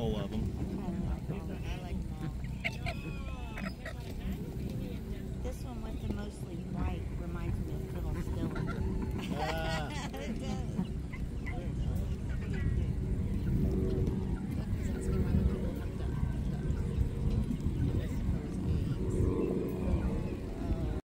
whole of them. This one with the mostly white